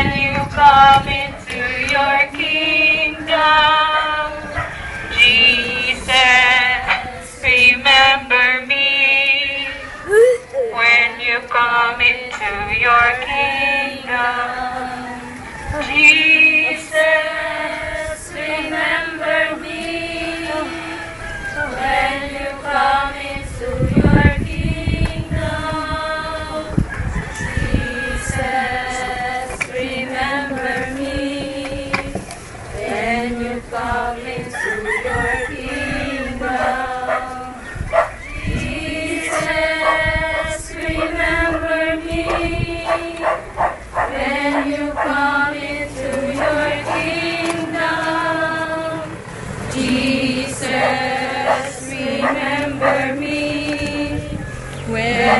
when you come into your kingdom. Jesus, remember me when you come into your kingdom. Jesus.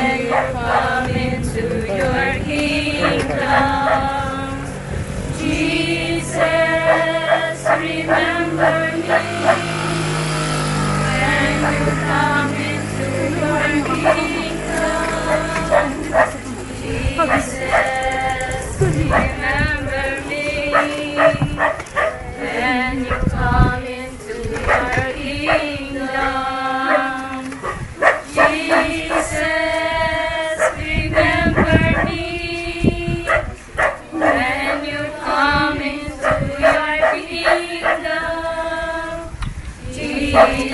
when you come into your kingdom. Thank.